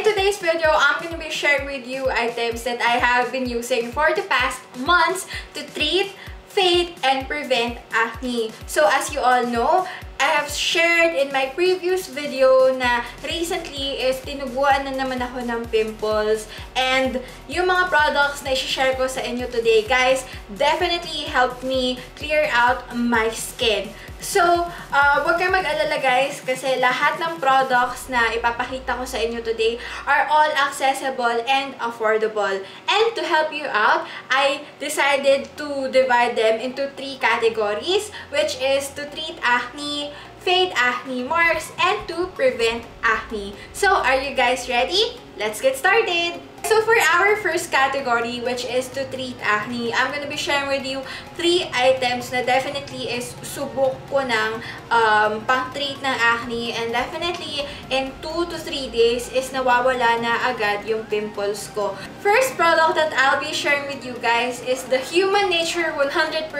in today's video, I'm to be sharing with you items that I have been using for the past months to treat, fade, and prevent acne. So as you all know, I have shared in my previous video na recently is tinubuan na naman ako ng pimples. And yung mga products na i-share ko sa inyo today, guys, definitely helped me clear out my skin. So, uh, huwag kayong mag-alala guys kasi lahat ng products na ipapakita ko sa inyo today are all accessible and affordable. And to help you out, I decided to divide them into three categories which is to treat acne, fade acne marks, and to prevent acne. So, are you guys ready? Let's get started! So for our first category, which is to treat acne, I'm gonna be sharing with you three items na definitely is subok ko ng um, pang-treat ng acne and definitely in 2 to 3 days is nawawala na agad yung pimples ko. First product that I'll be sharing with you guys is the Human Nature 100%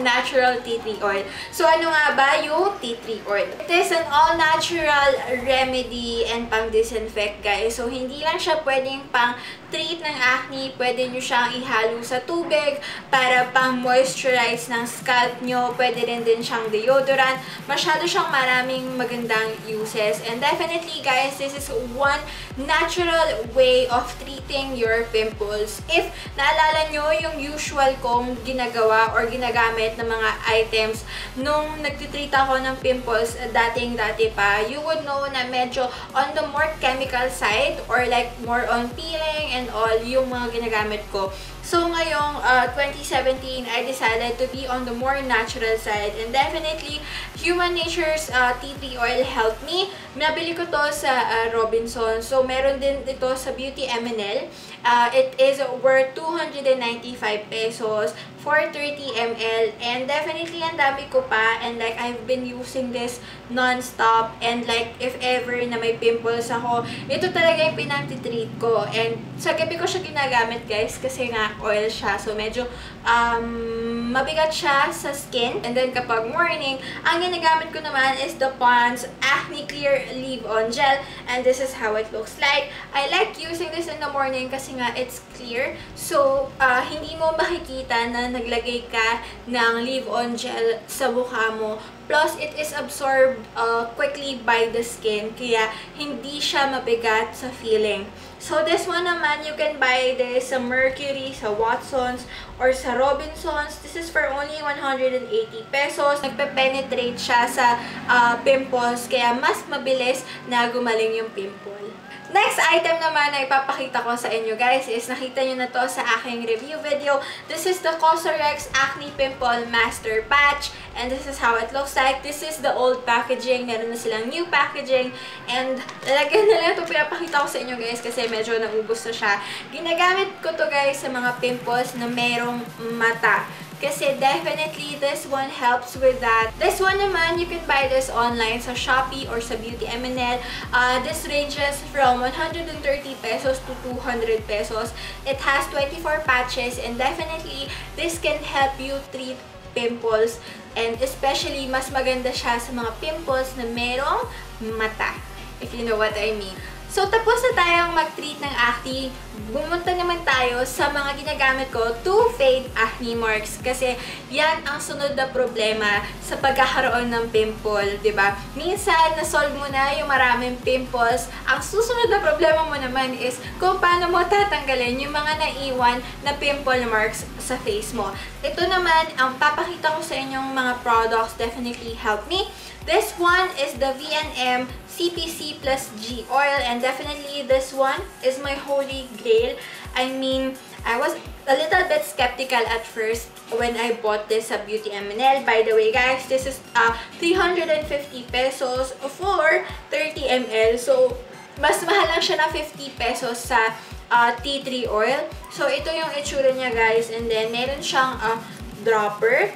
Natural Tea Tree Oil. So ano nga ba yung tea tree oil? It is an all-natural remedy and pang-disinfect guys. So hindi lang siya pwedeng pang treat ng acne, pwede nyo siyang ihalo sa tubig para pang moisturize ng scalp nyo. Pwede rin din siyang deodorant. Masyado siyang maraming magandang uses. And definitely guys, this is one natural way of treating your pimples. If naalala nyo yung usual kong ginagawa or ginagamit ng mga items nung nagtitreat ako ng pimples dating-dati pa, you would know na medyo on the more chemical side or like more on peeling healing and all yung mga ginagamit ko. So, ngayong uh, 2017, I decided to be on the more natural side. And definitely, Human Nature's uh, tea tree oil helped me. Nabili ko to sa uh, Robinson. So, meron din ito sa Beauty MNL. Uh, it is worth 295 pesos for 30 ml. And definitely, ang dami ko pa. And like, I've been using this non-stop. And like, if ever na may pimples ako, ito talaga yung pinag-treat ko. And sa gabi ko siya ginagamit, guys. Kasi nga, oil siya. So, medyo um, mabigat siya sa skin. And then, kapag morning, ang ginagamit ko naman is the Pond's Acne Clear Leave-On Gel. And this is how it looks like. I like using this in the morning kasi nga, it's clear. So, uh, hindi mo makikita na naglagay ka ng leave-on gel sa mukha mo. Plus, it is absorbed uh, quickly by the skin. Kaya, hindi siya mabigat sa feeling. So, this one naman, you can buy this sa Mercury, sa Watsons, or sa Robinsons. This is for only 180 pesos. Nagpe-penetrate siya sa uh, pimples, kaya mas mabilis na gumaling yung pimple. Next item naman na ipapakita ko sa inyo guys is nakita nyo na to sa aking review video. This is the Cosrx Acne Pimple Master Patch and this is how it looks like. This is the old packaging. Meron na silang new packaging and lalagyan na lang ito pinapakita ko sa inyo guys kasi medyo naubos na siya. Ginagamit ko to guys sa mga pimples na merong mata. Kasi definitely this one helps with that. This one naman, you can buy this online sa Shopee or sa Beauty MNL. Uh, this ranges from 130 pesos to 200 pesos. It has 24 patches and definitely this can help you treat pimples and especially mas maganda siya sa mga pimples na merong mata. If you know what I mean. So, tapos na tayong mag-treat ng acne, bumunta naman tayo sa mga ginagamit ko to fade acne marks. Kasi yan ang sunod na problema sa pagkakaroon ng pimple, ba diba? Minsan, na-solve mo na yung maraming pimples. Ang susunod na problema mo naman is kung paano mo tatanggalin yung mga naiwan na pimple marks sa face mo. Ito naman, ang papakita ko sa inyong mga products definitely help me. This one is the V&M CPC plus G oil and definitely this one is my holy grail. I mean, I was a little bit skeptical at first when I bought this sa Beauty MNL. By the way, guys, this is uh, 350 pesos for 30 ml. So, mas mahal lang siya na 50 pesos sa uh, tea tree oil. So, ito yung itsura niya, guys. And then, meron siyang uh, dropper.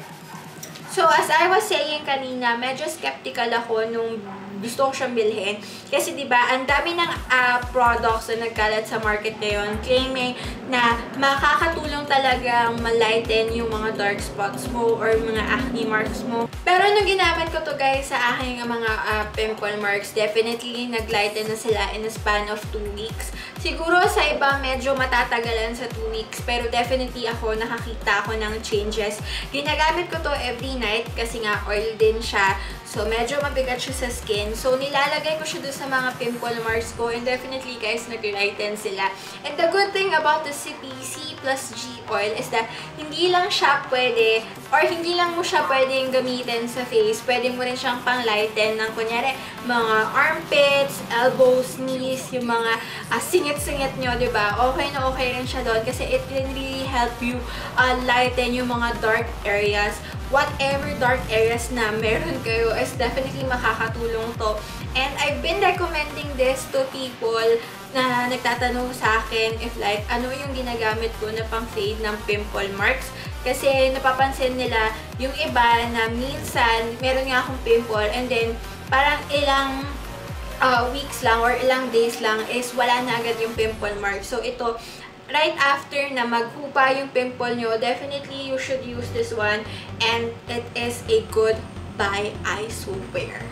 So, as I was saying kanina, medyo skeptical ako nung gusto ko siyang bilhin. Kasi 'di ba, ang dami ng uh, products na nagkalat sa market ngayon claiming na makakatulong talagang malighten yung mga dark spots mo or mga acne marks mo. Pero nung ginamit ko to guys sa aking mga uh, pimple marks, definitely naglighten na sila in a span of 2 weeks. Siguro sa iba medyo matatagalan sa 2 weeks pero definitely ako nakakita ako ng changes. Ginagamit ko to every night kasi nga oil din siya. So, medyo mabigat siya sa skin. So, nilalagay ko siya doon sa mga pimple marks ko. And definitely, guys, nag-lighten sila. And the good thing about the CPC plus G oil is that hindi lang siya pwede or hindi lang mo siya pwedeng gamitin sa face. Pwede mo rin siyang pang-lighten ng kunyari mga armpits, elbows, knees, yung mga uh, singit-singit nyo, ba diba? Okay na okay rin siya doon kasi it can really help you uh, lighten yung mga dark areas whatever dark areas na meron kayo is definitely makakatulong to. And I've been recommending this to people na nagtatanong sa akin if like ano yung ginagamit ko na pang fade ng pimple marks. Kasi napapansin nila yung iba na minsan meron nga akong pimple and then parang ilang uh, weeks lang or ilang days lang is wala na agad yung pimple mark. So ito, right after na maghupa yung pimple nyo, definitely you should use this one and it is a good buy I swear.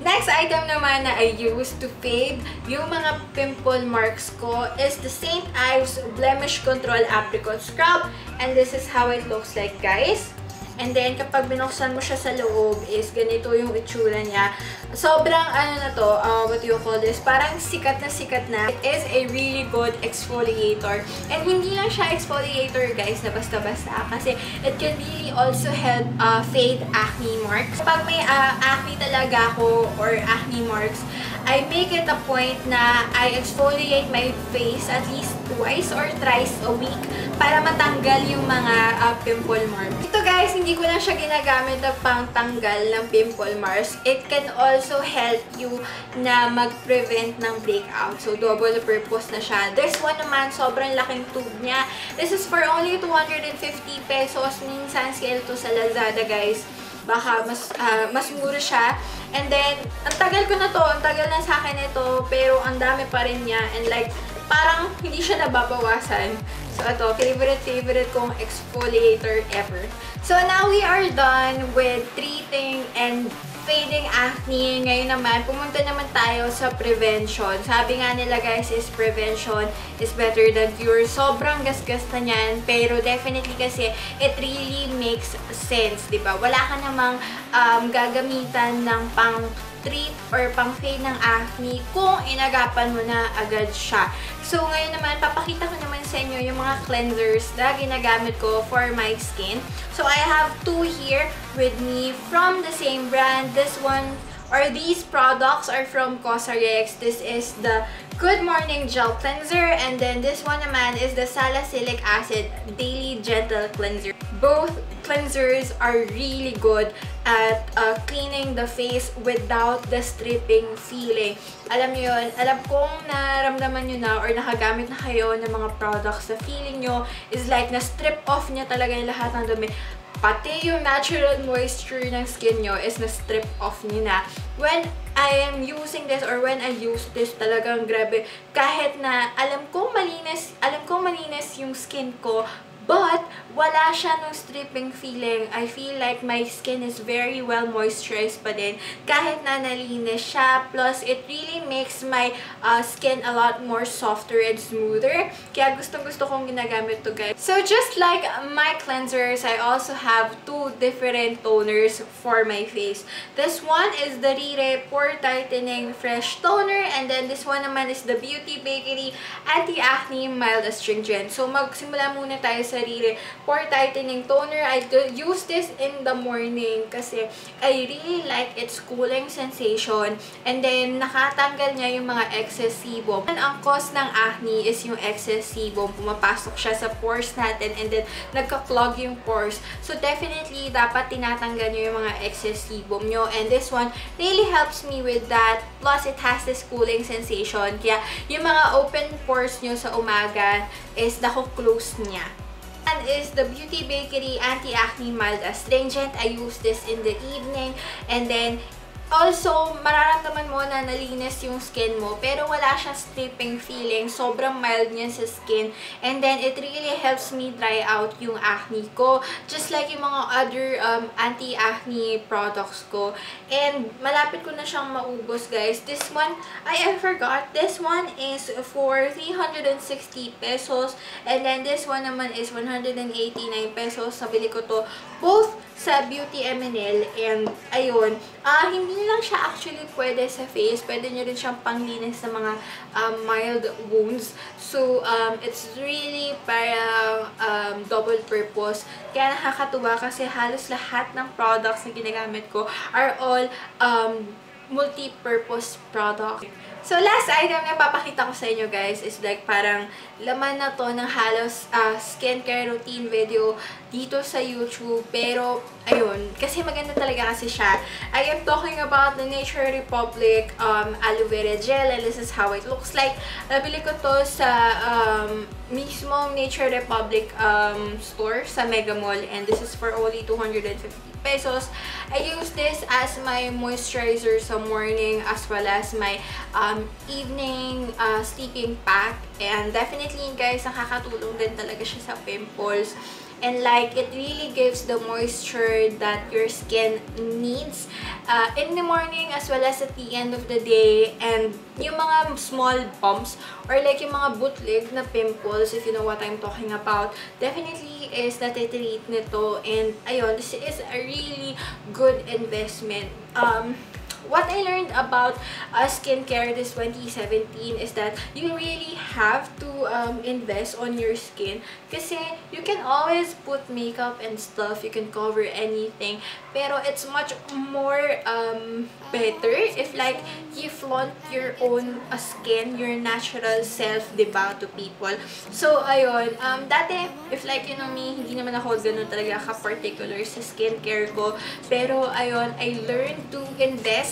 Next item naman na I use to fade yung mga pimple marks ko is the St. Ives Blemish Control Apricot Scrub. And this is how it looks like, guys. And then, kapag binuksan mo siya sa loob, is ganito yung itsura niya. Sobrang, ano na to, uh, what you call this? Parang sikat na sikat na. It is a really good exfoliator. And hindi lang siya exfoliator, guys, na basta-basta. Kasi it can really also help uh, fade acne marks. Kapag may uh, acne talaga ako or acne marks, I make it a point na I exfoliate my face at least twice or thrice a week para matanggal yung mga uh, pimple marks. Ito guys, hindi ko lang siya ginagamit na pang tanggal ng pimple marks. It can also help you na mag-prevent ng breakout. So, double purpose na siya. This one naman, sobrang laking tube niya. This is for only 250 pesos. Minsan sale to sa Lazada guys. Baka mas, uh, mas mura siya. And then, ang tagal ko na to, ang tagal na sa akin ito, pero ang dami pa rin niya. And like, parang hindi siya nababawasan. So, ito, favorite, favorite kong exfoliator ever. So, now we are done with treating and fading acne. Ngayon naman, pumunta naman tayo sa prevention. Sabi nga nila guys is prevention is better than cure. Sobrang gasgas na niyan. Pero definitely kasi it really makes sense, di ba? Wala ka namang um, gagamitan ng pang treat or pang-fade ng acne kung inagapan mo na agad siya. So, ngayon naman, papakita ko naman sa inyo yung mga cleansers na ginagamit ko for my skin. So, I have two here with me from the same brand. This one or these products are from Cosrx. This is the Good Morning Gel Cleanser and then this one naman is the Salicylic Acid Daily Gentle Cleanser. Both cleansers are really good at uh, cleaning the face without the stripping feeling. Alam niyo yun, alam kong naramdaman niyo na or nakagamit na kayo ng mga products na feeling niyo is like na-strip off niya talaga yung lahat ng dumi pati yung natural moisture ng skin nyo is na-strip off niyo na. When I am using this or when I use this, talagang grabe. Kahit na alam kong malinis, alam kong malinis yung skin ko, But, wala siya nung stripping feeling. I feel like my skin is very well moisturized pa din. Kahit na nalinis siya. Plus, it really makes my uh, skin a lot more softer and smoother. Kaya gustong gusto kong ginagamit to guys. So, just like my cleansers, I also have two different toners for my face. This one is the Rire Pore Tightening Fresh Toner. And then, this one naman is the Beauty Bakery Anti-Acne Mild Astringent. So, magsimula muna tayo sa sarili. Pore tightening toner, I use this in the morning kasi I really like its cooling sensation. And then, nakatanggal niya yung mga excess sebum. And ang cause ng acne is yung excess sebum. Pumapasok siya sa pores natin and then nagka-clog yung pores. So, definitely, dapat tinatanggal niyo yung mga excess sebum nyo. And this one really helps me with that. Plus, it has this cooling sensation. Kaya, yung mga open pores nyo sa umaga is nako-close niya is the Beauty Bakery Anti-Acne Mild Astringent. I use this in the evening. And then, Also, mararamdaman mo na nalinis yung skin mo, pero wala siyang stripping feeling. Sobrang mild niya sa skin. And then, it really helps me dry out yung acne ko. Just like yung mga other um, anti-acne products ko. And, malapit ko na siyang maubos, guys. This one, I, I forgot. This one is for 360 pesos. And then, this one naman is 189 pesos. Sabili ko to both sa Beauty MNL. And, ayun, ah, uh, hindi lang siya actually pwede sa face. Pwede nyo rin siyang panglinis sa mga um, mild wounds. So, um, it's really para um, double purpose. Kaya nakakatuwa kasi halos lahat ng products na ginagamit ko are all um, multi-purpose product. So, last item na papakita ko sa inyo guys is like parang laman na to ng halos uh, skincare routine video dito sa YouTube. Pero, ayun, kasi maganda talaga kasi siya. I am talking about the Nature Republic um, aloe vera gel and this is how it looks like. Nabili ko to sa um, mismong Nature Republic um, store sa Mega Mall and this is for only 250 pesos. I use this as my moisturizer sa morning as well as my um, evening uh, sleeping pack. And definitely, guys, nakakatulong din talaga siya sa pimples. And like, it really gives the moisture that your skin needs uh, in the morning as well as at the end of the day. And yung mga small bumps or like yung mga bootleg na pimples, if you know what I'm talking about, definitely is natitreat nito. And ayun, this is a really good investment. Um, what I learned about uh, skincare this 2017 is that you really have to um, invest on your skin kasi you can always put makeup and stuff, you can cover anything, pero it's much more um, better if like you flaunt your own uh, skin, your natural self, diba, to people. So, ayun, um, dati, if like, you know me, hindi naman ako ganun talaga ka-particular sa skincare ko, pero ayun, I learned to invest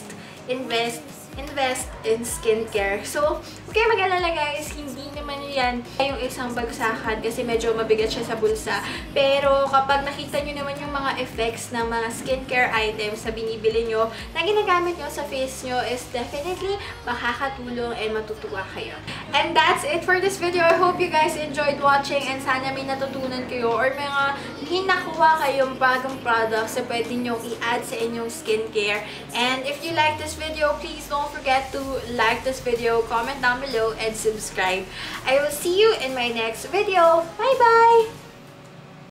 invest invest in skincare. So, okay mag-alala guys, hindi naman yan yung isang bagsakan kasi medyo mabigat siya sa bulsa. Pero kapag nakita nyo naman yung mga effects ng mga skincare items na binibili nyo, na ginagamit nyo sa face nyo is definitely makakatulong and matutuwa kayo. And that's it for this video. I hope you guys enjoyed watching and sana may natutunan kayo or mga hinakuha kayong bagong products na pwede nyo i-add sa inyong skincare. And if you like this video, please don't forget to like this video, comment down below, and subscribe. I will see you in my next video. Bye-bye!